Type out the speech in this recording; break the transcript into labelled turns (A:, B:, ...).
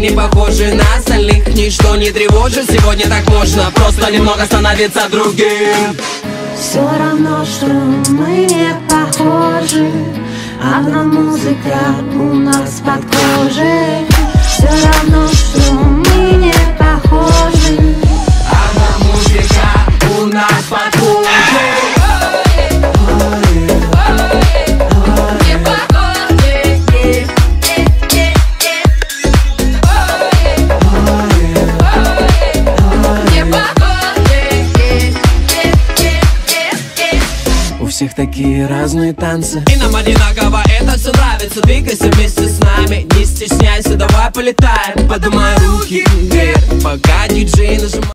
A: не похожи на остальных. Ничто не тревожит, сегодня так можно. Просто немного становиться другим.
B: Все равно, что мы не похожи. Одна музыка у нас под кожей. Все равно,
A: всех такие разные танцы. И нам одинаково это все нравится Двигайся вместе с нами, не стесняйся, давай полетаем. Поднимай руки вверх, пока нажимает